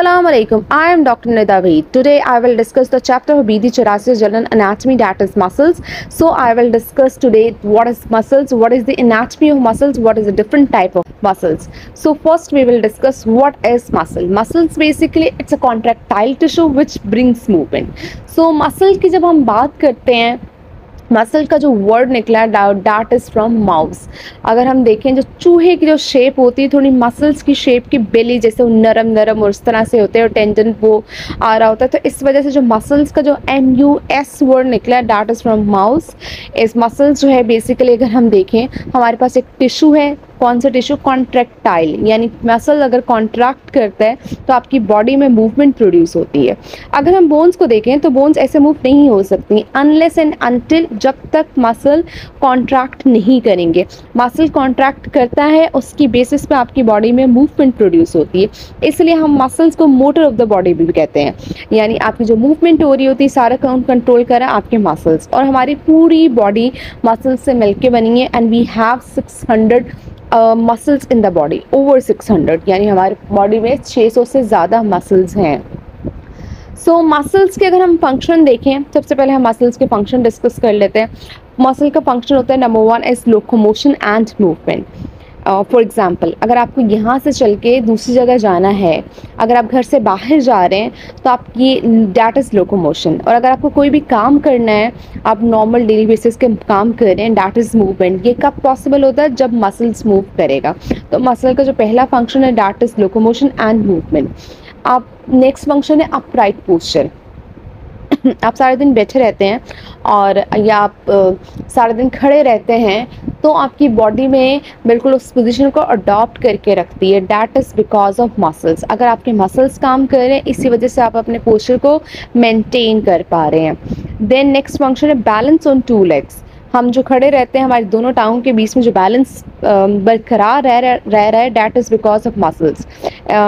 Assalamu alaikum. I am Dr. Nida Vaid. Today I will discuss the chapter of BD Chorasius General Anatomy that is muscles. So I will discuss today what is muscles, what is the anatomy of muscles, what is the different type of muscles. So first we will discuss what is muscle. Muscles basically it's a contractile tissue which brings movement. So muscle की जब हम बात करते हैं muscle का जो word निकला है डाट इज़ फ्रॉम माउस अगर हम देखें जो चूहे की जो शेप होती है, थोड़ी मसल्स की शेप की बेली जैसे वो नरम नरम और उस तरह से होते हैं और टेंजन वो आ रहा होता है तो इस वजह से जो मसल्स का जो एम यू एस वर्ड निकला है डाट इज़ फ्रॉम माउस इस मसल्स जो है बेसिकली अगर हम देखें, हमारे पास एक टिशू है कौन सा टिश्यू कॉन्ट्रैक्टाइल यानी मसल अगर कॉन्ट्रैक्ट करता है तो आपकी बॉडी में मूवमेंट प्रोड्यूस होती है। अगर हम बोन्स को देखें तो बोन्स ऐसे मूव नहीं हो सकती। अनलेस एंड अनटिल जब तक मसल कॉन्ट्रैक्ट नहीं करेंगे। मसल कॉन्ट्रैक्ट करता है, उसकी बेसिस पे आपकी बॉडी में मूवमेंट प्रोड्यूस होती है। इसलिए हम मसल्स को मोटर ऑफ़ द बॉडी भी कहते हैं। यानी आपकी जो मूवमेंट हो रही होती है सारा काम कंट्रोल करा आपके मसल्स और हमारी पूरी बॉडी मसल्स से मिलके बनी है and we have six hundred muscles in the body over 600 यानी हमारे बॉडी में 600 से ज़्यादा मसल्स हैं। सो so, मसल्स के अगर हम फ़ंक्शन देखें सबसे पहले हम मसल्स के फ़ंक्शन डिस्कस कर लेते हैं। मसल का फ़ंक्शन होता है number one is locomotion and movement for example अगर आपको यहाँ से चल के दूसरी जगह जाना है, अगर आप घर से बाहर जा रहे हैं तो आपकी डैट इज़ लोकोमोशन और अगर आपको कोई भी काम करना है, आप नॉर्मल डेली बेसिस के काम कर रहे हैं डैट इज़ मूवमेंट ये कब पॉसिबल होता है? जब मसल्स मूव करेगा. तो मसल का जो पहला फ़ंक्शन है that is locomotion and movement आप नेक्स्ट फ़ंक्शन है अपराइट पोस्चर आप सारे दिन बैठे रहते हैं और या आप सारे दिन खड़े रहते हैं तो आपकी बॉडी में बिल्कुल उस पोजीशन को अडॉप्ट करके रखती है। That is because of muscles अगर आपके मसल्स काम कर रहे हैं, इसी वजह से आप अपने पोस्चर को मेंटेन कर पा रहे हैं। देन नेक्स्ट फ़ंक्शन है बैलेंस ऑन टू लेग्स हम जो खड़े रहते हैं, हमारे दोनों टांगों के बीच में जो बैलेंस बरकरार रह रह है that is because of muscles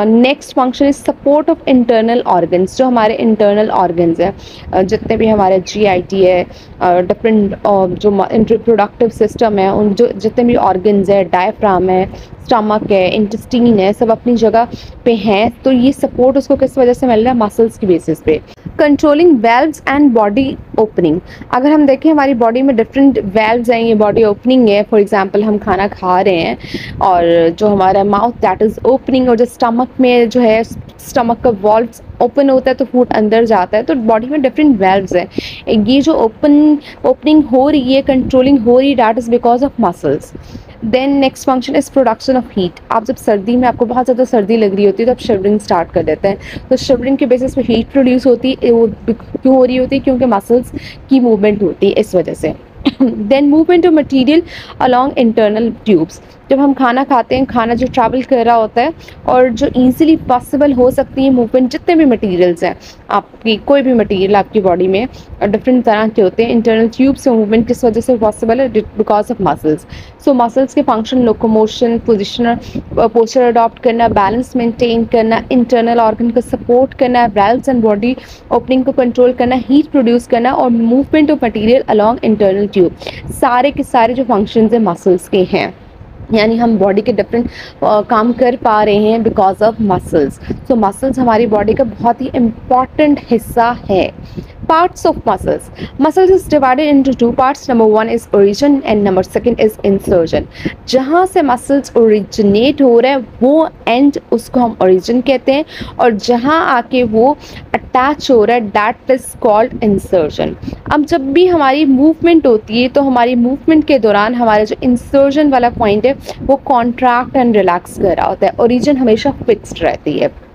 next function is support of internal organs जो हमारे इंटरनल ऑर्गन्स हैं जितने भी हमारे जी आई टी है डिफरेंट uh, जो रिप्रोडक्टिव सिस्टम है उन जो जितने भी ऑर्गन्स है डायफ्राम है स्टमक है इंटेस्टीन है सब अपनी जगह पे हैं तो ये सपोर्ट उसको किस वजह से मिल रहा है? मसल्स की बेसिस पे। Controlling valves and body opening अगर हम देखें हमारी बॉडी में डिफरेंट वेल्व्स हैं ये बॉडी ओपनिंग है फॉर एग्जांपल हम खाना खा रहे हैं और जो हमारा माउथ दैट इज़ ओपनिंग और जो स्टमक में जो है स्टमक का वॉल्व ओपन होता है तो फ़ूड अंदर जाता है तो बॉडी में डिफरेंट वेल्व्स हैं। ये जो ओपन ओपनिंग हो रही है कंट्रोलिंग हो रही है that is because of muscles then next function is production of heat आप जब सर्दी में, आपको बहुत ज़्यादा सर्दी लग रही होती है तो आप शिवरिंग स्टार्ट कर देते हैं। तो शिवरिंग के बेसिस पे हीट प्रोड्यूस होती है वो क्यों हो रही होती है? क्योंकि मसल्स की मूवमेंट होती है इस वजह से। Then movement of material along internal tubes जब हम खाना खाते हैं, खाना जो ट्रैवल कर रहा होता है और जो ईजिली पॉसिबल हो सकती है मूवमेंट जितने भी मटेरियल्स हैं, आपकी, कोई भी मटेरियल आपकी बॉडी में डिफरेंट तरह के होते हैं इंटरनल ट्यूब से मूवमेंट किस वजह से पॉसिबल है? Because of muscles so muscles के function locomotion position posture adopt करना बैलेंस मेंटेन करना इंटरनल ऑर्गन को सपोर्ट करना वेल्स एंड बॉडी ओपनिंग को कंट्रोल करना हीट प्रोड्यूस करना और movement of material along internal tube सारे के सारे जो फ़ंक्शन हैं मसल्स के हैं। यानी हम बॉडी के डिफरेंट काम कर पा रहे हैं because of muscles so muscles हमारी बॉडी का बहुत ही इंपॉर्टेंट हिस्सा है। Parts of muscles muscles is divided into two parts number one is origin and number second is insertion जहाँ से muscles originate हो रहे हैं वो end उसको हम origin कहते हैं और जहाँ आके वो attach हो रहा है that is called insertion अब जब भी हमारी movement होती है तो हमारी movement के दौरान हमारा जो insertion वाला point है वो contract and relax कर रहा होता है origin हमेशा fixed रहती है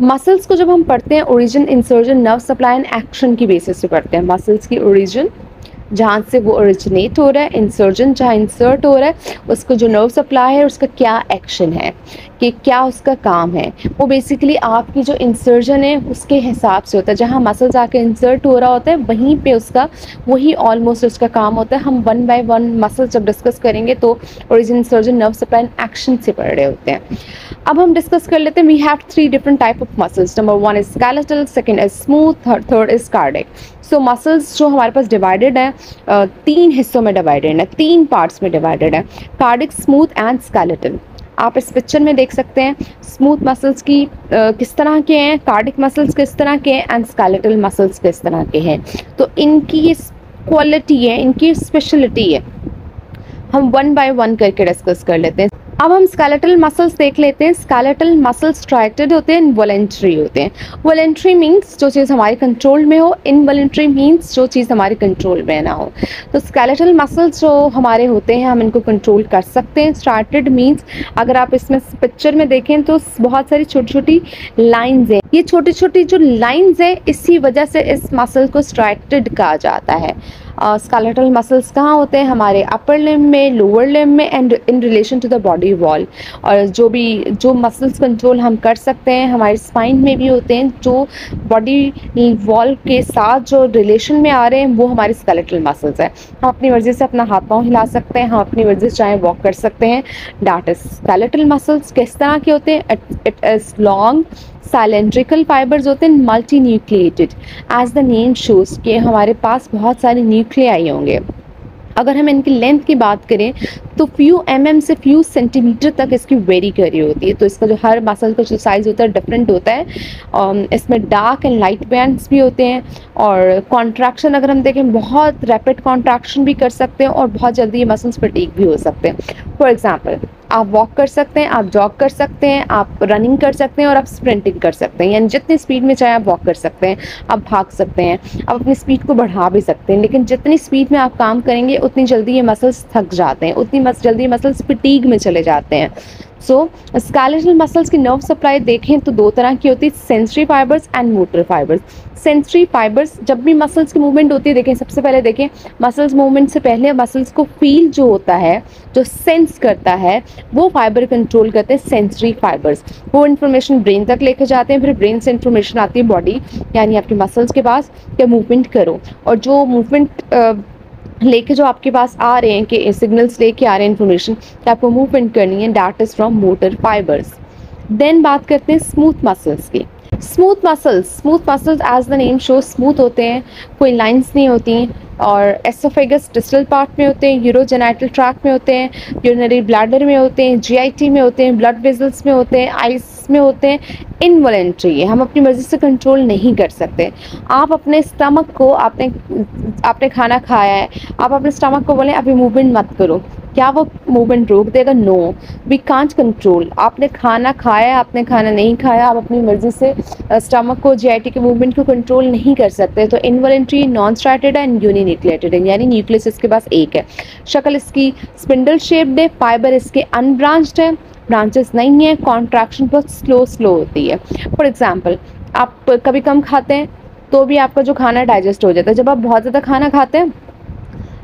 मसल्स को जब हम पढ़ते हैं origin insertion nerve supply and action की बेसिस से पढ़ते हैं। मसल्स की ओरिजिन जहाँ से वो ओरिजिनेट हो रहा है इंसर्जन जहाँ इंसर्ट हो रहा है, उसको जो नर्व सप्लाई है, उसका क्या एक्शन है, कि क्या उसका काम है। वो बेसिकली आपकी जो इंसर्जन है, उसके हिसाब से होता है। जहाँ मसल्स आके इंसर्ट हो रहा होता है, वहीं पे उसका, वही ऑलमोस्ट उसका काम होता है। हम वन बाय वन मसल जब डिस्कस करेंगे तो origin insertion nerve supply action से पढ़ रहे होते हैं। अब हम डिस्कस कर लेते हैं we have three different type of muscles number one is skeletal second is smooth third is cardiac so muscles जो हमारे पास डिवाइडेड है तीन हिस्सों में डिवाइडेड है तीन पार्ट्स में डिवाइडेड है कार्डिक स्मूथ एंड स्केलेटल आप इस पिक्चर में देख सकते हैं स्मूथ मसल्स की आ, किस तरह के हैं कार्डिक मसल्स किस तरह के हैं एंड स्केलेटल मसल्स किस तरह के हैं. तो इनकी क्वालिटी है इनकी स्पेशलिटी है. हम वन बाय वन करके डिस्कस कर लेते हैं. अब हम स्केलेटल मसल्स देख लेते हैं। स्केलेटल मसल्स स्ट्राइटेड होते हैं वॉलेंट्री होते हैं। वॉलेंट्री मीन्स जो चीज़ हमारे कंट्रोल में हो इनवॉलेंट्री मीन्स जो चीज़ हमारे कंट्रोल में ना हो। तो स्केलेटल मसल्स जो हमारे होते हैं, हम इनको कंट्रोल कर सकते हैं। स्टार्टेड मीन्स अगर आप इसमें पिक्चर में देखें तो बहुत सारी छोटी छोटी लाइन्स हैं। ये छोटी छोटी जो लाइन्स हैं, इसी वजह से इस मसल को स्ट्राइटेड कहा जाता है। स्केलेटल मसल्स कहाँ होते हैं? हमारे अपर लिम में लोअर लिम में and in relation to the body wall और जो भी, जो मसल्स कंट्रोल हम कर सकते हैं, हमारे स्पाइन में भी होते हैं, जो बॉडी वॉल के साथ जो रिलेशन में आ रहे हैं, वो हमारे स्केलेटल मसल्स हैं. हम अपनी मर्ज़ी से अपना हाथ पाँव हिला सकते हैं, हम अपनी मर्ज़ी से चाहे वॉक कर सकते हैं. डाट स्केलेटल मसल्स किस तरह के होते हैं? It is long cylindrical fibres होते हैं multi nucleated as the name shows के हमारे पास बहुत सारे न्यूक्लियाई होंगे। अगर हम इनकी लेंथ की बात करें तो फ्यू एम mm से फ्यू सेंटीमीटर तक इसकी वेरी कर होती है। तो इसका जो हर मसल का जो साइज़ होता है डिफरेंट होता है। Um, इसमें डार्क एंड लाइट बैंड्स भी होते हैं और कॉन्ट्रैक्शन अगर हम देखें बहुत रैपिड कॉन्ट्रैक्शन भी कर सकते हैं और बहुत जल्दी ये मसल्स फटीक भी हो सकते हैं। फॉर एग्ज़ाम्पल आप वॉक कर सकते हैं, आप जॉग कर सकते हैं, आप रनिंग कर सकते हैं और आप स्प्रिंटिंग कर सकते हैं। यानी जितनी स्पीड में चाहे आप वॉक कर सकते हैं, आप भाग सकते हैं, आप अपनी स्पीड को बढ़ा भी सकते हैं, लेकिन जितनी स्पीड में आप काम करेंगे, उतनी जल्दी ये मसल्स थक जाते हैं, उतनी मस जल्दी मसल्स फिटीग में चले जाते हैं। सो स्कैलेटल मसल्स की नर्व सप्लाई देखें तो दो तरह की होती है sensory fibres and motor fibres sensory fibres जब भी मसल्स की मूवमेंट होती है, देखें, सबसे पहले देखें मसल्स मूवमेंट से पहले मसल्स को फील जो होता है, जो सेंस करता है, वो फाइबर कंट्रोल करते हैं सेंसरी फाइबर्स वो इन्फॉर्मेशन ब्रेन तक लेके जाते हैं, फिर ब्रेन से इन्फॉर्मेशन आती है बॉडी यानी आपके मसल्स के पास क्या मूवमेंट करो. और जो मूवमेंट लेके जो आपके पास आ रहे हैं कि सिग्नल्स लेके आ रहे हैं इन्फॉर्मेशन तो आपको मूवमेंट करनी है that is from motor fibres then बात करते हैं स्मूथ मसल्स की. Smooth muscles smooth muscles as the name show smooth होते हैं, कोई लाइंस नहीं होती और एसोफेगस डिस्टल पार्ट में होते हैं यूरोजेनाइटल ट्रैक में होते हैं यूरिनरी ब्लैडर में होते हैं जीआईटी में होते हैं ब्लड वेजल्स में होते हैं आइस में होते हैं इनवॉलेंट्री है हम अपनी मर्ज़ी से कंट्रोल नहीं कर सकते। आप अपने स्टमक को आपने आपने खाना खाया है, आप अपने स्टमक को बोलें, अभी मूवमेंट मत करो। क्या वो मूवमेंट रोक देगा? नो वी कांट कंट्रोल आपने खाना खाया है, आपने खाना नहीं खाया, आप अपनी मर्ज़ी से स्टमक को जीआईटी के मूवमेंट को कंट्रोल नहीं कर सकते। तो involuntary non striated and uninucleated है। यानी न्यूक्लियस इसके पास एक है। शक्ल इसकी स्पिंडल शेप्ड है फाइबर इसके अनब्रांच्ड है ब्रांचेस नहीं है कॉन्ट्रैक्शन बहुत स्लो स्लो होती है। फॉर एग्ज़ाम्पल आप कभी कम खाते हैं तो भी आपका जो खाना डाइजेस्ट हो जाता है। जब आप बहुत ज़्यादा खाना खाते हैं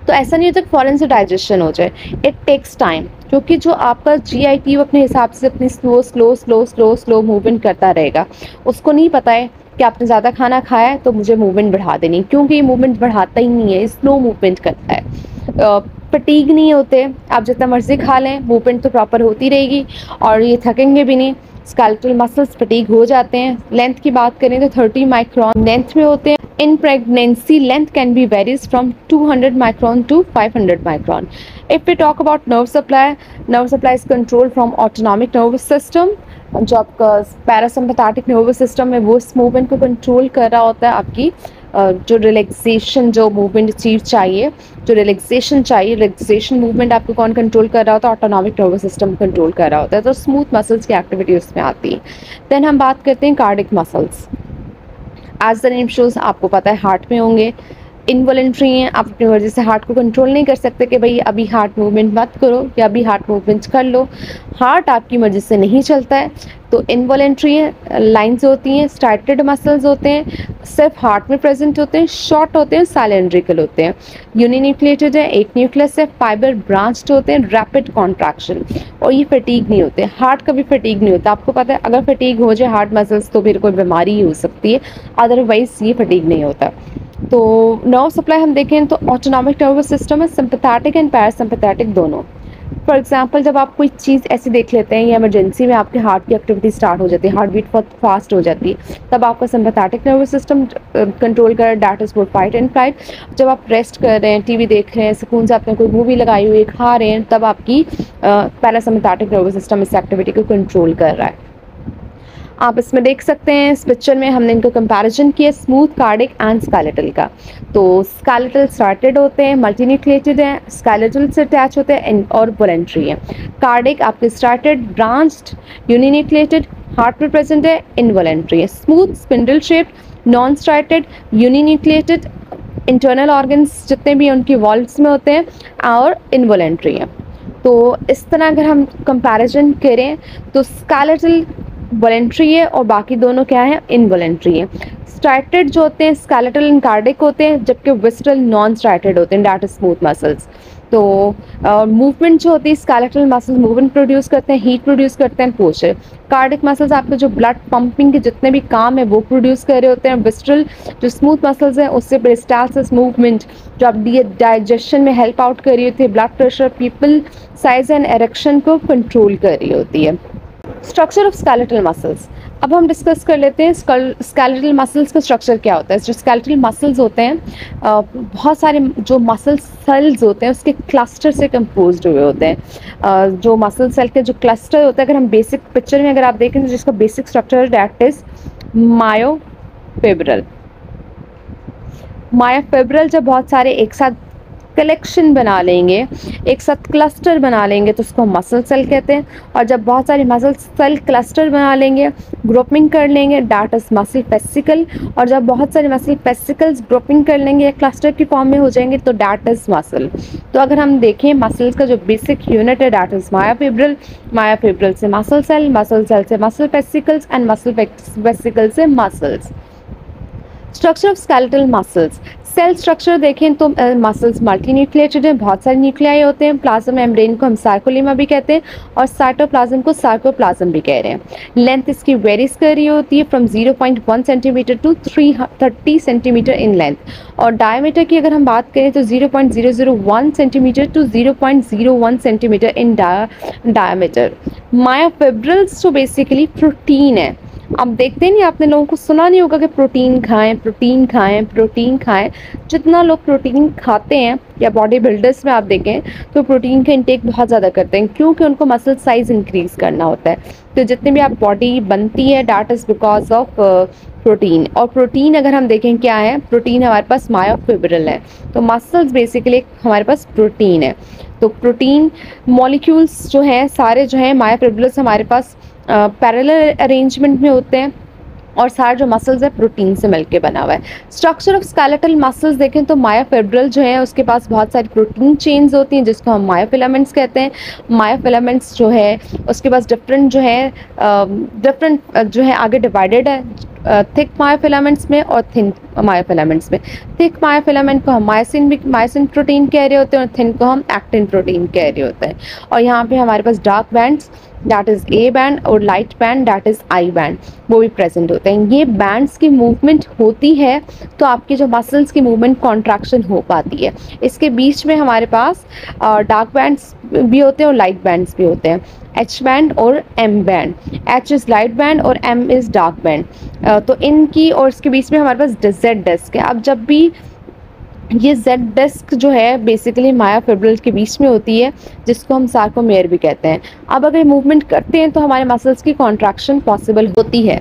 तो ऐसा नहीं होता कि फ़ौरन से डाइजेशन हो जाए। इट टेक्स टाइम क्योंकि जो आपका जी आई टी अपने हिसाब से अपनी slow slow slow slow slow movement करता रहेगा, उसको नहीं पता है कि आपने ज़्यादा खाना खाया है तो मुझे मूवमेंट बढ़ा देनी। क्योंकि ये मूवमेंट बढ़ाता ही नहीं है स्लो मूवमेंट करता है। फटीग नहीं होते, आप जितना मर्ज़ी खा लें मूवमेंट तो प्रॉपर होती रहेगी, और ये थकेंगे भी नहीं। स्कैल्टल मसल्स फटीग हो जाते हैं। लेंथ की बात करें तो 30 माइक्रोन लेंथ में होते हैं। In pregnancy length can be varies from 200 micron to 500 micron if we talk about nerve supply nerve supply is control from autonomic nervous system जो आपका पैरासिम्पथेटिक नर्वस सिस्टम है वो इस मूवमेंट को कंट्रोल कर रहा होता है, आपकी जो रिलैक्सेशन जो मूवमेंट अचीव चाहिए, जो रिलैक्सेशन चाहिए रिलैक्सेशन मूवमेंट आपको कौन कंट्रोल कर रहा होता है? ऑटोनॉमिक नर्वस सिस्टम कंट्रोल कर रहा होता है। तो स्मूथ मसल्स की एक्टिविटी उसमें आती है। देन हम बात करते हैं cardiac muscles as the name shows आपको पता है हार्ट में होंगे। इनवॉलेंट्री हैं, आप अपनी मर्ज़ी से हार्ट को कंट्रोल नहीं कर सकते कि भाई अभी हार्ट मूवमेंट मत करो या अभी हार्ट मूवमेंट कर लो। हार्ट आपकी मर्ज़ी से नहीं चलता है। तो इनवॉलेंट्री लाइंस होती हैं स्टार्टेड मसल्स होते हैं, सिर्फ़ हार्ट में प्रेजेंट होते हैं शॉर्ट होते हैं साइलेंड्रिकल होते हैं। यूनिन्यूक्लिएटेड है, एक न्यूक्लियस है फाइबर ब्रांच्ड होते हैं रैपिड कॉन्ट्रैक्शन और ये फटीक नहीं होते। हार्ट का भी फटीग नहीं होता। आपको पता है, अगर फटीक हो जाए हार्ट मसल्स तो फिर कोई बीमारी ही हो सकती है। अदरवाइज़ ये फटीक नहीं होता। तो नर्व सप्लाई हम देखें तो ऑटोनॉमिक नर्वस सिस्टम है सिंपथेटिक एंड पैरासिम्पथेटिक दोनों। फॉर एग्जांपल जब आप कोई चीज़ ऐसी देख लेते हैं या इमरजेंसी में आपके हार्ट की एक्टिविटी स्टार्ट हो जाती है हार्ट बीट बहुत फास्ट हो जाती है, तब आपका सिंपैथेटिक नर्वस सिस्टम कंट्रोल कर that is for fight and flight जब आप रेस्ट कर रहे हैं टीवी देख रहे हैं, सुकून से आपने कोई मूवी लगाई हुई, खा रहे हैं, तब आपकी पैरासिम्पैथेटिक नर्वस सिस्टम इस एक्टिविटी को कंट्रोल कर रहा है। आप इसमें देख सकते हैं, इस पिक्चर में हमने इनका कंपैरिजन किया स्मूथ कार्डिक एंड स्कैलेटल का। तो स्कैलेटल स्टार्टेड होते हैं मल्टीन्यूक्लिएटेड हैं स्कैलेटल से अटैच होते हैं और वॉलेंट्री हैं। कार्डिक आपके स्टार्टेड ब्रांच्ड यूनिन्यूक्लिएटेड हार्ट में प्रेजेंट है इनवॉलेंट्री है। Smooth spindle shape non striated uninucleated internal organs जितने भी उनकी वॉल्व्स में होते हैं, और इनवॉलेंट्री हैं। तो इस तरह अगर हम कंपैरिजन करें तो स्केलेटल वॉलेंट्री है और बाकी दोनों क्या है? इनवॉलेंट्री है। स्ट्राइटेड जो होते हैं स्केलेटल एंड कार्डिक होते हैं जबकि विस्टल नॉन स्ट्राइटेड होते हैं डैट स्मूथ मसल्स तो मूवमेंट uh, जो होती है स्केलेटल मसल्स मूवमेंट प्रोड्यूस करते हैं हीट प्रोड्यूस करते हैं पोस्चर कार्डिक मसल्स आपके जो ब्लड पंपिंग के जितने भी काम है वो प्रोड्यूस कर रहे होते हैं। विस्ट्रल जो स्मूथ मसल्स हैं उससे पेरिस्टालसिस मूवमेंट जो आप डी डाइजेशन में हेल्प आउट कर रही होती है blood pressure pupil size and erection को कंट्रोल कर रही होती है। स्ट्रक्चर ऑफ़ स्केलेटल मसल्स अब हम डिस्कस कर लेते हैं स्केलेटल मसल्स का स्ट्रक्चर क्या होता है। जो स्केलेटल मसल्स होते हैं बहुत सारे जो मसल सेल्स होते हैं, उसके क्लस्टर से कंपोज हुए होते हैं। जो मसल सेल के जो क्लस्टर होते हैं, अगर हम बेसिक पिक्चर में अगर आप देखें तो जिसका basic structure that is myofibril myofibril जब बहुत सारे एक साथ कलेक्शन बना लेंगे, एक साथ क्लस्टर बना लेंगे तो उसको मसल सेल कहते हैं। और जब बहुत सारे मसल सेल क्लस्टर बना लेंगे ग्रुपिंग कर लेंगे डाट इज़ मसल फेसिकल और जब बहुत सारे मसल फेसिकल्स ग्रुपिंग कर लेंगे या क्लस्टर की फॉर्म में हो जाएँगे तो डाट इज़ मसल तो अगर हम देखें मसल्स का जो बेसिक यूनिट है डाट इज़ मायाफिब्रल मायाफिब्रल से मसल सेल मसल सेल से muscle fascicles and muscle fascicle से muscles structure of skeletal muscles cell structure देखें तो मसल्स मल्टी न्यूक्लिएटेड हैं, बहुत सारे न्यूक्लियाई होते हैं प्लाज्म मेम्ब्रेन को हम सार्कोलिमा भी कहते हैं और साइटोप्लाज्म को सार्कोप्लाज्म भी कह रहे हैं। लेंथ इसकी वेरीज कर रही होती है from 0.1 centimetre to 330 centimetre in length और डायमीटर की अगर हम बात करें तो 0.001 centimetre to 0.01 centimetre in diameter myofibrils जो बेसिकली प्रोटीन है। अब देखते नहीं, आपने लोगों को सुना नहीं होगा कि प्रोटीन खाएँ प्रोटीन खाएँ प्रोटीन खाएँ। जितना लोग प्रोटीन खाते हैं या बॉडी बिल्डर्स में आप देखें तो प्रोटीन का इंटेक बहुत ज़्यादा करते हैं, क्योंकि उनको मसल साइज़ इंक्रीज़ करना होता है। तो जितनी भी आप बॉडी बनती है that is because of protein और प्रोटीन अगर हम देखें क्या है प्रोटीन हमारे पास मायोफिब्रल है। तो मसल्स बेसिकली हमारे पास प्रोटीन है। तो प्रोटीन मॉलिक्यूल्स जो हैं, सारे जो हैं मायोफिब्रल्स हमारे पास पैरेलल अरेंजमेंट में होते हैं और सारे जो मसल्स है प्रोटीन से मिलके बना हुआ है। स्ट्रक्चर ऑफ़ स्केलेटल मसल्स देखें तो मायोफेब्रल जो है, उसके पास बहुत सारी प्रोटीन चेन्स होती हैं, जिसको हम मायोफिलामेंट्स कहते हैं। मायोफिलामेंट्स जो है, उसके पास डिफरेंट जो है डिफरेंट जो है आगे डिवाइडेड है थिक मायोफिलामेंट्स में और थिन मायाफिलामेंट्स में। थिक मायोफिलामेंट को हम मायोसिन भी मायोसिन प्रोटीन कह रहे होते हैं और थिन को हम एक्टिन प्रोटीन कह रहे होते हैं। और यहाँ पे हमारे पास dark bands that is A band और light band that is I band वो भी प्रेजेंट होते हैं। ये बैंड्स की मूवमेंट होती है तो आपके जो मसल्स की मूवमेंट कॉन्ट्रैक्शन हो पाती है। इसके बीच में हमारे पास डार्क बैंड्स भी होते हैं और लाइट बैंड्स भी होते हैं। एच बैंड और M band H is light band और एम इज़ डार्क बैंड तो इनकी और इसके बीच में हमारे पास जेड डेस्क है। अब जब भी ये जेड डेस्क जो है बेसिकली माया फेब्रल के बीच में होती है, जिसको हम सार्कोमेयर भी कहते हैं। अब अगर मूवमेंट करते हैं तो हमारे मसल्स की कॉन्ट्रैक्शन पॉसिबल होती है।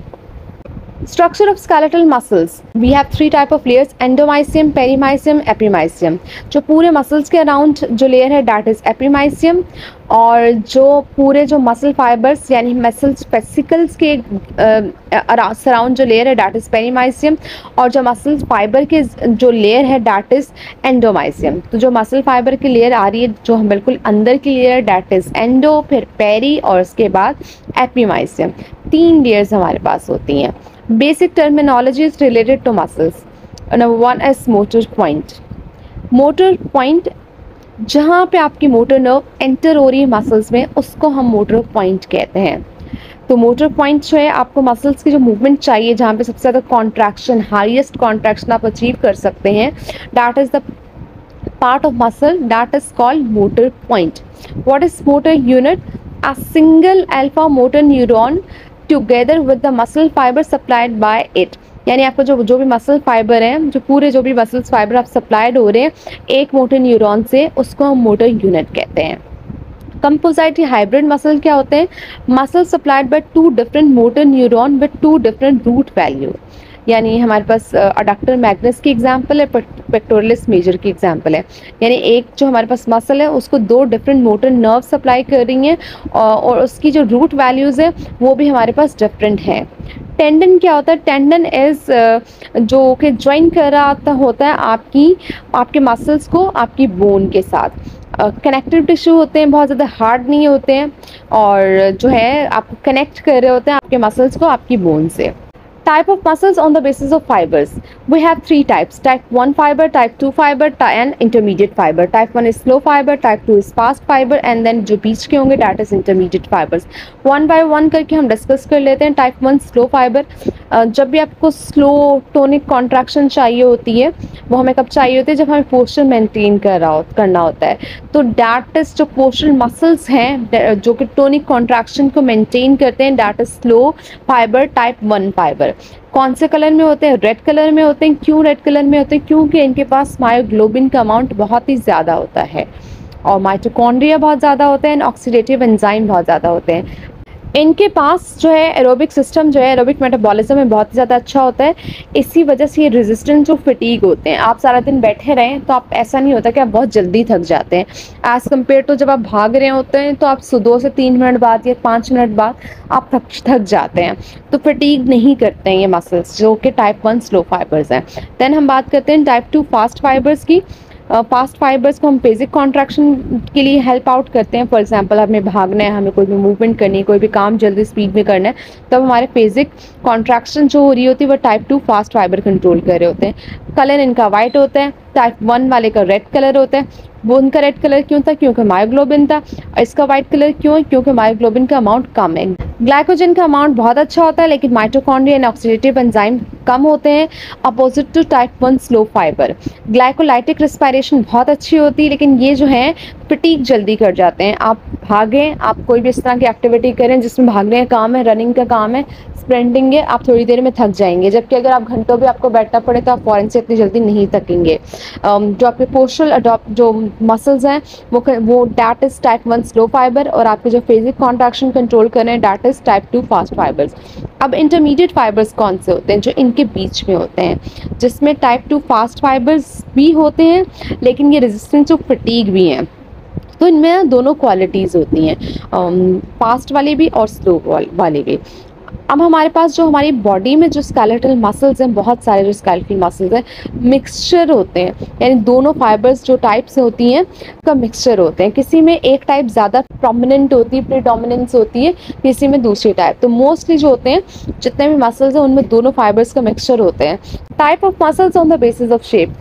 Structure of skeletal muscles. We have three type of layers endomysium, perimysium, epimysium. जो पूरे muscles के अराउंड जो लेयर है that is epimysium और जो पूरे जो मसल फाइबर्स यानी मसल स्पेसिकल्स के सराउंड जो लेयर है डैट इज़ पेरीमाइसियम और जो मसल फाइबर के जो लेयर है डैट इज़ एंडोमाइसियम तो जो मसल फाइबर की लेयर आ रही है जो हम बिल्कुल अंदर की लेयर डैट इज़ एंडो फिर पेरी और उसके बाद एपीमाइसियम तीन लेयर्स हमारे पास होती हैं। basic terminologies related to muscles. Number one is motor point. Motor point, जहाँ पे आपकी मोटर नर्व एंटर हो रही है मसल्स में, उसको हम मोटर पॉइंट कहते हैं। तो मोटर पॉइंट जो है, आपको मसल्स की जो मूवमेंट चाहिए, जहाँ पे सबसे ज़्यादा कॉन्ट्रैक्शन हाईएस्ट कॉन्ट्रैक्शन आप अचीव कर सकते हैं that is the part of muscle that is called motor point what is motor unit a single alpha motor neuron together with the muscle fibre supplied by it यानी आपका जो जो भी muscle fibre हैं, जो पूरे जो भी मसल फाइबर आप सप्लाइड हो रहे हैं, एक मोटर न्यूरॉन से उसको हम मोटर यूनिट कहते हैं। कंपोजाइट हाइब्रिड मसल क्या होते हैं? Muscle supplied by two different motor neuron with two different root value यानी हमारे पास अडक्टर मैग्नस की एग्जांपल है पेक्टोरलिस मेजर की एग्जांपल है। यानी एक जो हमारे पास मसल है, उसको दो डिफरेंट मोटर नर्व सप्लाई कर रही हैं और उसकी जो रूट वैल्यूज़ है, वो भी हमारे पास डिफरेंट है। टेंडन क्या होता है? टेंडन इज़ जो कि ज्वाइन कर रहा होता है आपकी, आपके मसल्स को आपकी बोन के साथ। कनेक्टिव टिश्यू होते हैं, बहुत ज़्यादा हार्ड नहीं होते हैं, और जो है आप कनेक्ट कर रहे होते हैं आपके मसल्स को आपकी बोन से। Type of muscles on the basis of fibers we have three types type 1 fiber type 2 fiber and intermediate fiber type 1 is slow fiber type 2 is fast fiber and then जो बीच के होंगे that is intermediate fibers one by one करके हम discuss कर लेते हैं type one slow fibre जब भी आपको स्लो टोनिक कॉन्ट्रैक्शन चाहिए होती है वो हमें कब चाहिए होती है जब हमें पोस्टर मेंटेन कर रहा हो करना होता है तो डैट इज़ जो पोस्टर मसल्स हैं जो कि टोनिक कॉन्ट्रैक्शन को मेंटेन करते हैं that is slow fibre type one fibre कौन से कलर में होते हैं? रेड कलर में होते हैं। क्यों रेड कलर में होते हैं? क्योंकि इनके पास मायोग्लोबिन का अमाउंट बहुत ही ज़्यादा होता है। और माइटोकॉन्ड्रिया बहुत ज़्यादा होते हैं ऑक्सीडेटिव एंजाइम बहुत ज़्यादा होते हैं। इनके पास जो है एरोबिक सिस्टम जो है एरोबिक मेटाबॉलिज्म में बहुत ही ज़्यादा अच्छा होता है। इसी वजह से ये रेजिस्टेंट जो फिटीग होते हैं, आप सारा दिन बैठे रहें तो आप, ऐसा नहीं होता कि आप बहुत जल्दी थक जाते हैं। एज़ कंपेयर टू जब आप भाग रहे होते हैं तो आप दो से तीन मिनट बाद या पाँच मिनट बाद आप थक थक जाते हैं। तो फिटीग नहीं करते हैं ये मसल्स जो कि टाइप वन स्लो फाइबर्स हैं। देन हम बात करते हैं टाइप टू फास्ट फाइबर्स की। फास्ट फाइबर्स को हम बेसिक कॉन्ट्रैक्शन के लिए हेल्प आउट करते हैं। फॉर एग्जांपल हमें भागना है, हमें कोई भी मूवमेंट करनी है, कोई भी काम जल्दी स्पीड में करना है, तब हमारे बेसिक कॉन्ट्रैक्शन जो हो रही होती है, वो type two fast fibre control कर रहे होते हैं। कलर इनका वाइट होता है टाइप वन वाले का रेड कलर होता है। वो उनका रेड कलर क्यों था? क्योंकि मायोग्लोबिन था। और इसका वाइट कलर क्यों? है क्योंकि मायोग्लोबिन का अमाउंट कम है। ग्लाइकोजन का अमाउंट बहुत अच्छा होता है, लेकिन माइटोकॉन्ड्रिया एंड ऑक्सीडेटिव एंजाइम कम होते हैं opposite to type one slow fibre glycolytic respiration बहुत अच्छी होती है, लेकिन ये जो है फटीक जल्दी कर जाते हैं। आप भागें, आप कोई भी इस तरह की एक्टिविटी करें, जिसमें भागने का काम है रनिंग का काम है स्प्रेंटिंग है, आप थोड़ी देर में थक जाएँगे। जबकि अगर आप घंटों भी आपको बैठना पड़े तो आप फ़ौरन से इतनी जल्दी नहीं थकेंगे। जो आपके पोस्टल जो मसल्स हैं, वो वो that is type one slow fibre और आपके जो फेजिक कॉन्ट्रैक्शन कंट्रोल कर that is type two fast fibres अब इंटरमीडिएट फाइबर्स कौन से होते हैं? जो इनके बीच में होते हैं, जिसमें टाइप टू फास्ट फाइबर्स भी होते हैं, लेकिन ये रेजिस्टेंस टू फटीक भी हैं। तो इनमें दोनों क्वालिटीज़ होती हैं फास्ट वाले भी और स्लो वाले भी। अब हमारे पास जो हमारी बॉडी में जो स्केलेटल मसल्स हैं, बहुत सारे जो स्केलेटल मसल्स हैं मिक्सचर होते हैं। यानी दोनों फाइबर्स जो टाइप्स होती हैं का मिक्सचर होते हैं। किसी में एक टाइप ज़्यादा प्रोमिनेंट होती है प्रिडोमिनेंस होती है किसी में दूसरी टाइप तो मोस्टली जो होते हैं, जितने भी मसल्स हैं, उनमें दोनों फाइबर्स का मिक्सचर होते हैं। Type of muscles on the basis of shape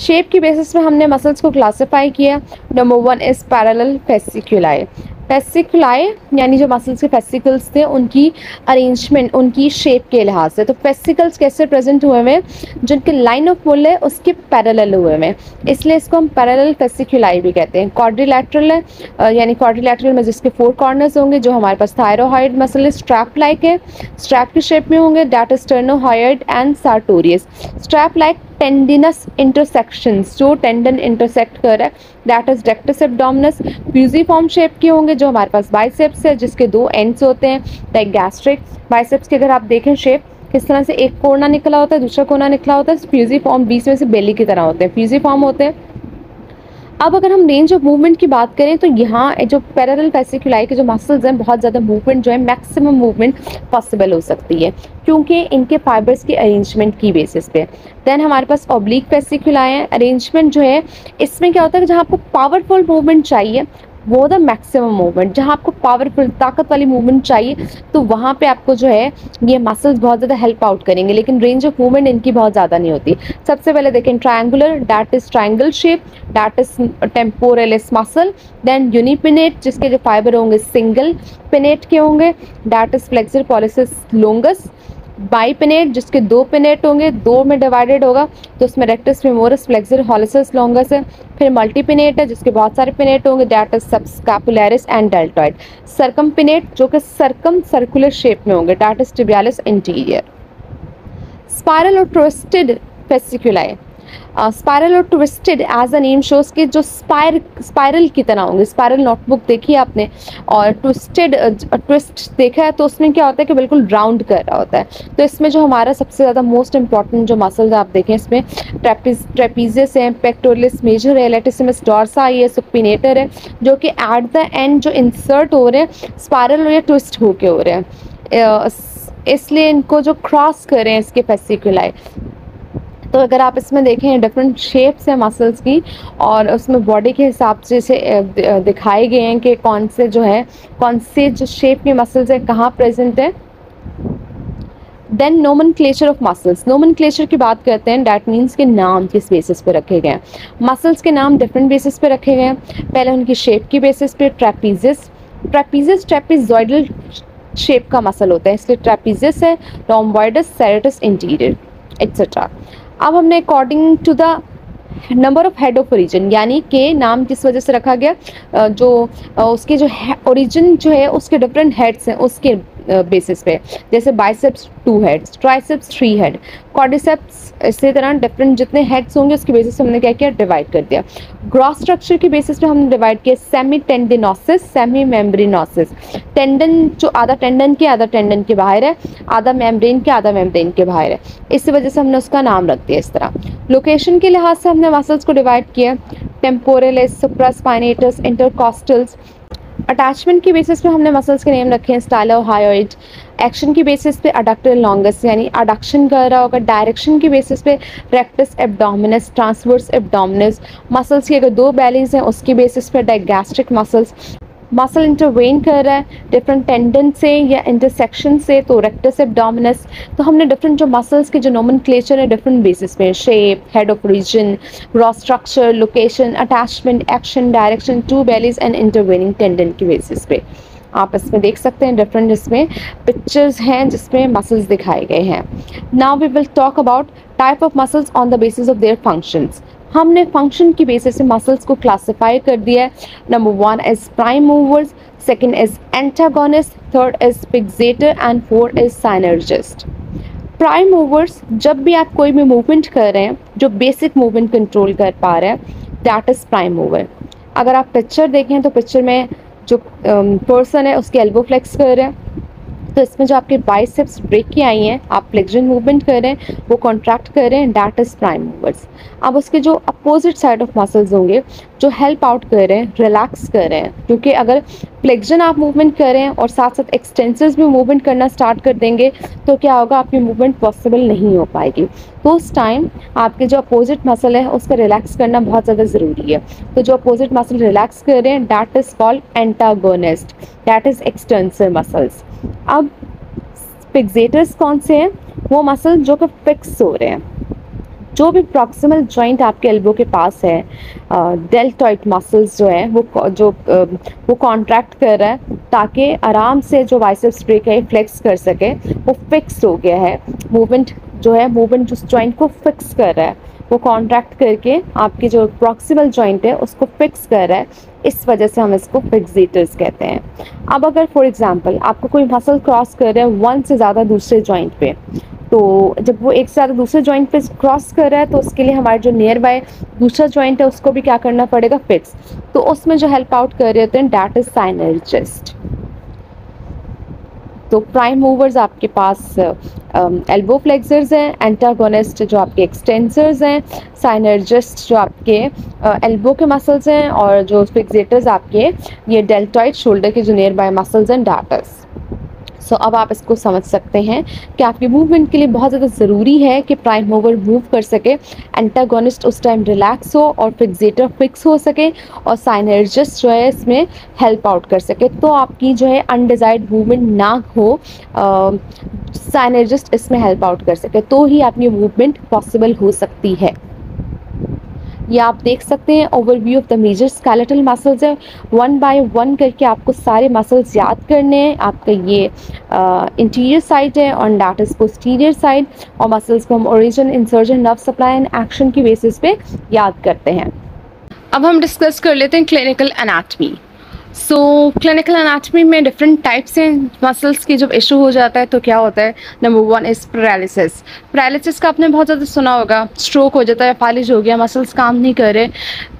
shape की बेसिस में हमने मसल्स को क्लासीफाई किया। Number one is parallel fasciculi fasciculi यानी जो मसल्स के फेसिकल्स थे, उनकी अरेंजमेंट उनकी शेप के लिहाज से। तो फेसिकल्स कैसे प्रेजेंट हुए हुए? जिनके लाइन ऑफ़ मुल है, उसके पैरेलल हुए हुए। इसलिए इसको हम पैरेलल फेसिकुलाई भी कहते हैं। कॉर्डिलेटरल है यानी कॉर्डिलेटरल में जिसके फोर कॉर्नर्स होंगे, जो हमारे पास थायरोहाइड मसल है स्ट्रैप लाइक है। स्ट्रैप की शेप में होंगे that is sternohyoid and sartorius strap like tendinous intersection जो टेंडन इंटरसेक्ट कर रहा है that is rectus fusiform shape के होंगे, जो हमारे पास बाइसेप्स है, जिसके दो एंड्स होते हैं लाइक गैस्ट्रिक बाइसेप्स के अगर आप देखें शेप किस तरह से एक कोना निकला होता है, दूसरा कोना निकला होता है फ्यूजी फॉर्म बीच में से बेली की तरह होते हैं फ्यूजी फॉर्म होते हैं। अब अगर हम रेंज ऑफ़ मूवमेंट की बात करें तो यहाँ जो पैरल फेसिकुलाई के जो मसल्स हैं, बहुत ज़्यादा मूवमेंट जो है मैक्सिमम मूवमेंट पॉसिबल हो सकती है, क्योंकि इनके फाइबर्स के अरेंजमेंट की बेसिस पे। देन हमारे पास ऑब्लिक फेसिकुलाई हैं। अरेंजमेंट जो है, इसमें क्या होता है कि जहाँ आपको पावरफुल मूवमेंट चाहिए वो द मैक्सिमम मूवमेंट जहाँ आपको पावरफुल ताकत वाली मूवमेंट चाहिए तो वहाँ पे आपको जो है, ये मसल्स बहुत ज़्यादा हेल्प आउट करेंगे, लेकिन रेंज ऑफ़ मूवमेंट इनकी बहुत ज़्यादा नहीं होती। सबसे पहले देखें triangular that is triangle shape that is temporalis muscle then unipennate जिसके जो फाइबर होंगे सिंगल पिनेट के होंगे that is flexor pollicis longus bipennate जिसके दो पिनेट होंगे, दो में डिवाइडेड होगा तो उसमें rectus femoris flexor hallucis longus है। फिर मल्टीपिनेट है, जिसके बहुत सारे पिनेट होंगे that is subscapularis and deltoid circum pennate जो कि सर्कम सर्कुलर शेप में होंगे that is tibialis anterior spiral और ट्रोस्टेड फेसिकुलाई स्पायरल और twisted as a name shows के जो स्पायर स्पायरल की तरह होंगे स्पायरल नोटबुक देखी है आपने और ट्विस्टेड ट्विस्ट देखा है तो उसमें क्या होता है कि बिल्कुल राउंड कर रहा होता है। तो इसमें जो हमारा सबसे ज़्यादा मोस्ट इंपॉर्टेंट जो मसल्स आप देखें इसमें ट्रेपिज ट्रेपीजियस है पेक्टोरलिस मेजर है लेटिसिमस डॉर्सा ये सुपिनेटर है, जो कि एट द एंड जो इंसर्ट हो रहे हैं स्पायरल और ट्विस्ट होके हो रहे हैं। इसलिए इनको जो क्रॉस करें इसके फेसिकुलाई तो अगर आप इसमें देखें डिफरेंट शेप्स हैं मसल्स की और उसमें बॉडी के हिसाब से इसे दिखाए गए हैं कि कौन से जो है, कौन से जो शेप के मसल्स हैं, कहाँ प्रेजेंट है। Then nomenclature of muscles nomenclature की बात करते हैं डैट मीन्स के नाम किस बेसिस पे रखे गए हैं। मसल्स के नाम डिफरेंट बेसिस पे रखे गए हैं। पहले उनकी शेप की बेसिस पे ट्रेपीजिस ट्रेपीजिस ट्रेपीजॉइडल शेप का मसल होता है, इसलिए ट्रेपीजिस है रोम्बॉइडस सेरेटस इंटीरियर एक्सेट्रा अब हमने according to the number of head of origin यानी के नाम किस वजह से रखा गया? जो उसके जो ओरिजिन जो है, उसके डिफरेंट हेड्स हैं, उसके बेसिस पे। जैसे biceps two heads triceps three head quadriceps इसी तरह डिफरेंट जितने हेड्स होंगे, उसके बेसिस पे हमने क्या किया? डिवाइड कर दिया। ग्रॉस स्ट्रक्चर के बेसिस पे हमने डिवाइड किया semi tendinosus semi membranosus tendon जो आधा टेंडन के, आधा टेंडन के बाहर है, आधा मेम्ब्रेन के, आधा मेम्ब्रेन के बाहर है। इस वजह से हमने उसका नाम रख दिया इस तरह। लोकेशन के लिहाज से हमने मसल्स को डिवाइड किया। टेम्पोरलिस सुप्रास्पाइनेटस इंटरकॉस्टल्स अटैचमेंट की बेसिस पे हमने मसल्स के नेम रखे हैं स्टाइलो हायोइड एक्शन की बेसिस पे अडक्टर लॉन्गस यानी अडक्शन कर रहा होगा. डायरेक्शन की बेसिस पे rectus abdominis transverse abdominis muscles की अगर दो बैलेंस हैं, उसकी बेसिस पे डाइगैस्ट्रिक मसल्स मसल इंटरवेन कर रहा है डिफरेंट टेंडन से या इंटरसेक्शन से तो रेक्टस एब्डोमिनस तो हमने डिफरेंट जो मसल्स के जो नोमन क्लेचर है डिफरेंट बेसिस पे shape head of region raw structure location attachment action direction two bellies and intervening tendon की बेसिस पे। आप इसमें देख सकते हैं डिफरेंट इसमें पिक्चर्स हैं जिसमें मसल्स दिखाए गए हैं। Now we will talk about type of muscles on the basis of their functions हमने फ़ंक्शन की बेसिस से मसल्स को क्लासिफाई कर दिया है। Number one is prime movers second is antagonist third is fixator and fourth is synergist prime movers जब भी आप कोई भी मूवमेंट कर रहे हैं जो बेसिक मूवमेंट कंट्रोल कर पा रहे हैं दैट इज़ प्राइम मूवर अगर आप पिक्चर देखें तो पिक्चर में जो पर्सन um, है उसके एल्बो फ्लेक्स कर रहे हैं। तो इसमें जो आपके बाइसेप्स ब्रेक की आई हैं, आप फ्लेक्जन मूवमेंट कर रहे हैं, वो कॉन्ट्रैक्ट कर रहे हैं डैट इज़ प्राइम मूवर्स अब उसके जो अपोजिट साइड ऑफ़ मसल्स होंगे जो हेल्प आउट कर रहे हैं रिलैक्स कर रहे हैं। क्योंकि अगर फ्लेक्जन आप मूवमेंट कर और साथ साथ एक्सटेंसर्स भी मूवमेंट करना स्टार्ट कर देंगे तो क्या होगा, आपकी मूवमेंट पॉसिबल नहीं हो पाएगी। तो उस टाइम आपके जो अपोजिट मसल है, उसका रिलैक्स करना बहुत ज़्यादा ज़रूरी है। तो जो अपोजिट मसल रिलैक्स कर रहे हैं that is called antagonist that is extensor muscles अब फिक्सेटर्स कौन से हैं? वो मसल जो कि फिक्स हो रहे हैं। जो भी प्रॉक्सिमल जॉइंट आपके एल्बो के पास है डेल्टॉइट मसल्स जो है, वो जो वो कॉन्ट्रैक्ट कर रहा है ताकि आराम से जो बाइसेप्स ब्रेक है फ्लेक्स कर सके, वो फिक्स हो गया है। मूवमेंट जो है मूवमेंट जो जॉइंट को फिक्स कर रहा है। वो कॉन्ट्रैक्ट करके आपके जो प्रॉक्सिमल जॉइंट है, उसको फिक्स कर रहा है। इस वजह से हम इसको फिक्सेटर्स कहते हैं। अब अगर फॉर एग्जांपल आपको कोई मसल क्रॉस कर रहा है वन से ज़्यादा दूसरे जॉइंट पे तो जब वो एक से ज़्यादा दूसरे जॉइंट पे क्रॉस कर रहा है तो उसके लिए हमारे जो नियर बाय दूसरा जॉइंट है, उसको भी क्या करना पड़ेगा? फिक्स तो उसमें जो हेल्प आउट कर रहे होते हैं डैट इज़ साइनर्जिस्ट तो प्राइम मूवर्स आपके पास एल्बो um, फ्लेक्सर्स हैं एंटागोनिस्ट जो आपके एक्सटेंसर्स हैं साइनर्जिस्ट जो आपके एल्बो uh, के मसल्स हैं और जो फिक्सेटर्स आपके ये डेल्टॉइड शोल्डर के जो nearby muscles and that's so अब आप इसको समझ सकते हैं कि आपकी मूवमेंट के लिए बहुत ज़्यादा ज़रूरी है कि प्राइम मूवर मूव कर सके एंटागोनिस्ट उस टाइम रिलैक्स हो और फिक्सेटर फिक्स हो सके और साइनर्जिस्ट जो है इसमें हेल्प आउट कर सके। तो आपकी जो है अनडिज़ायर्ड मूवमेंट ना हो साइनर्जिस्ट इसमें हेल्प आउट कर सके। तो ही आपकी मूवमेंट पॉसिबल हो सकती है। ये आप देख सकते हैं overview of the major skeletal muscles है। वन बाय वन करके आपको सारे मसल्स याद करने हैं। आपका ये इंटीरियर साइड है और डैट इज़ पोस्टीरियर साइड और मसल्स को हम origin insertion nerve supply and action की बेसिस पे याद करते हैं। अब हम डिस्कस कर लेते हैं clinical anatomy so clinical anatomy में डिफरेंट टाइप्स हैं मसल्स की जब इशू हो जाता है तो क्या होता है? Number one is paralysis paralysis का आपने बहुत ज़्यादा सुना होगा स्ट्रोक हो जाता है फालिज हो गया मसल्स काम नहीं कर रहे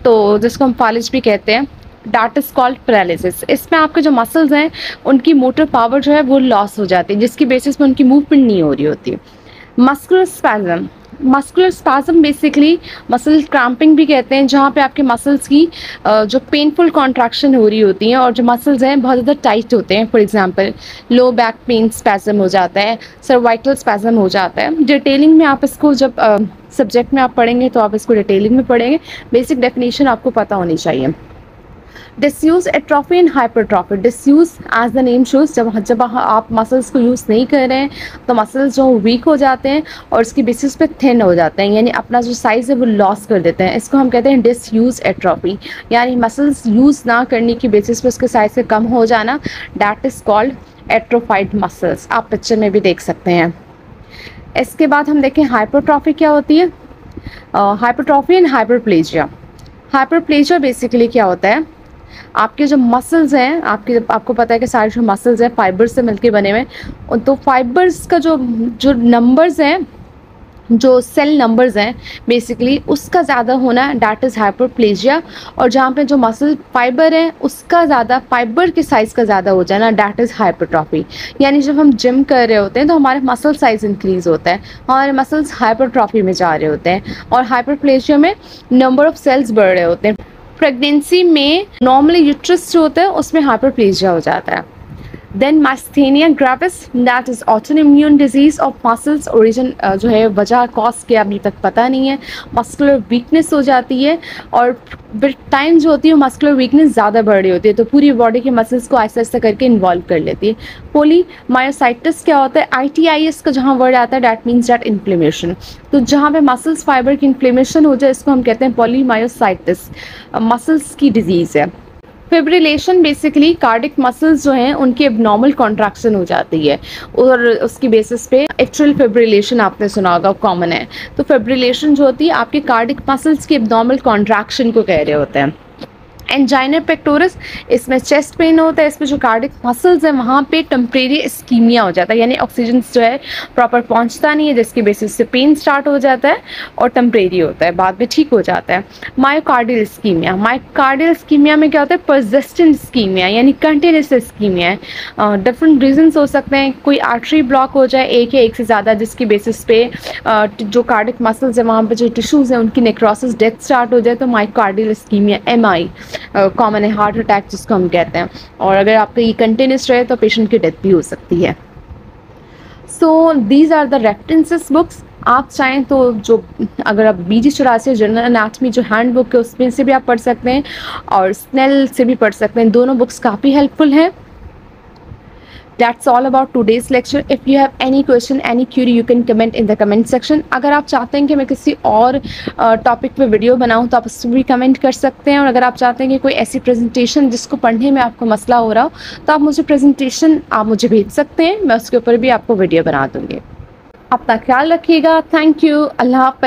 तो जिसको हम फालिज भी कहते हैं डाट इज़ कॉल्ड पैरालिसिस इसमें आपके जो मसल्स हैं, उनकी मोटर पावर जो है वो लॉस हो जाती है, जिसकी बेसिस पे उनकी मूवमेंट नहीं हो रही होती. Muscular spasm muscular spasm basically muscle cramping भी कहते हैं, जहाँ पे आपके मसल्स की जो पेनफुल कॉन्ट्रैक्शन हो रही होती हैं और जो मसल्स हैं, बहुत ज़्यादा टाइट होते हैं for example low back pain spasm हो जाता है सर्वाइकल स्पैजम हो जाता है। डिटेलिंग में आप इसको जब सब्जेक्ट में आप पढ़ेंगे तो आप इसको डिटेलिंग में पढ़ेंगे। बेसिक डेफिनेशन आपको पता होनी चाहिए। Disuse atrophy and hypertrophy. Disuse as the name shows जब जब आप मसल्स को यूज़ नहीं कर रहे हैं तो मसल्स जो वीक हो जाते हैं और उसकी बेसिस पे थिन हो जाते हैं। यानी अपना जो साइज़ है, वो लॉस कर देते हैं। इसको हम कहते हैं डिसयूज एट्रॉफी यानी मसल्स यूज़ ना करने की बेसिस पे उसके साइज़ से कम हो जाना that is called atrophied muscles आप पिक्चर में भी देख सकते हैं। इसके बाद हम देखें हाइपरट्रॉफी क्या होती है। Hypertrophy and hyperplasia hyperplasia basically क्या होता है? आपके जो मसल्स हैं, आपके, आपको पता है कि सारे जो मसल्स हैं फाइबर से मिलके बने हुए हैं। तो फाइबर्स का जो जो नंबर्स हैं, जो सेल नंबर्स हैं बेसिकली उसका ज़्यादा होना डैट इज़ हाइपरप्लेजिया और जहाँ पे जो मसल फाइबर है, उसका ज़्यादा फाइबर के साइज़ का ज़्यादा हो जाना डैट इज़ हाइपरट्रॉफी यानी जब हम जिम कर रहे होते हैं तो हमारे मसल साइज़ इंक्रीज़ होता है। हमारे मसल्स हाइपरट्रॉफी में जा रहे होते हैं और हाइपरप्लेजिया में नंबर ऑफ़ सेल्स बढ़ रहे होते हैं। प्रेगनेंसी में नॉर्मली यूट्रस जो होता है उसमें हाइपरप्लेजिया हो जाता है। Then myasthenia gravis that is autoimmune disease of muscles origin जो है, वजह कॉज के अभी तक पता नहीं है। मस्कुलर वीकनेस हो जाती है और टाइम जो होती है मस्कुलर वीकनेस ज़्यादा बढ़ रही होती है। तो पूरी बॉडी के मसल्स को ऐसा ऐसा करके इन्वॉल्व कर लेती है। पोली मायोसाइटिस क्या होता है? आई टी आई एस का जहाँ वर्ड आता है डैट मीन्स डैट इन्फ्लेमेशन तो जहाँ पे मसल्स फाइबर की इन्फ्लेमेशन हो जाए, इसको हम कहते हैं पोली मायोसाइटिस मसल्स की डिज़ीज़ है। फिब्रिलेशन बेसिकली कार्डिक मसल्स जो हैं, उनकी एबनॉर्मल कॉन्ट्रैक्शन हो जाती है। और उसकी बेसिस पे एक्चुअल फेब्रिलेशन आपने सुना होगा कॉमन है। तो फेब्रिलेशन जो होती है, आपके कार्डिक मसल्स की एबनॉर्मल कॉन्ट्रैक्शन को कह रहे होते हैं। एंजाइनर पेक्टोरस इसमें चेस्ट पेन होता है, इसमें जो कार्डिक मसल्स हैं, वहाँ पे टेम्परेरी स्कीमिया हो जाता है। यानी ऑक्सीजन जो है प्रॉपर पहुँचता नहीं है, जिसकी बेसिस से पेन स्टार्ट हो जाता है और टेम्परेरी होता है, बाद में ठीक हो जाता है। मायोकार्डियल स्कीमिया मायोकार्डियल स्कीमिया में क्या होता है? परजिस्टेंट स्कीमिया यानी कंटिन्यूस स्कीमिया है। डिफरेंट रीजन हो सकते हैं। कोई आर्टरी ब्लॉक हो जाए, एक या एक से ज़्यादा, जिसकी बेसिस पे जो कार्डिक मसल्स हैं, वहाँ पर जो टिश्यूज़ हैं, उनकी नेक्रोसिस डेथ स्टार्ट हो जाए तो माइकार्डियल स्कीमिया एम कॉमन है हार्ट अटैक जिसको हम कहते हैं। और अगर आपका ये कंटिन्यूस रहे तो पेशेंट की डेथ भी हो सकती है। So these are the references books आप चाहें तो जो, अगर आप बी जी चौरासी जनरल अनाथमी जो हैंड बुक है, उसमें से भी आप पढ़ सकते हैं और स्नेल से भी पढ़ सकते हैं। दोनों बुक्स काफ़ी हेल्पफुल हैं। That's all about today's lecture if you have any question any query you can comment in the comment section अगर आप चाहते हैं कि मैं किसी और टॉपिक पे वीडियो बनाऊँ तो आप उस भी कमेंट कर सकते हैं। और अगर आप चाहते हैं कि कोई ऐसी प्रेजेंटेशन जिसको पढ़ने में आपको मसला हो रहा हो तो आप मुझे प्रेजेंटेशन आप मुझे भेज सकते हैं। मैं उसके ऊपर भी आपको वीडियो बना दूँगी। अपना ख्याल रखिएगा। Thank you Allah half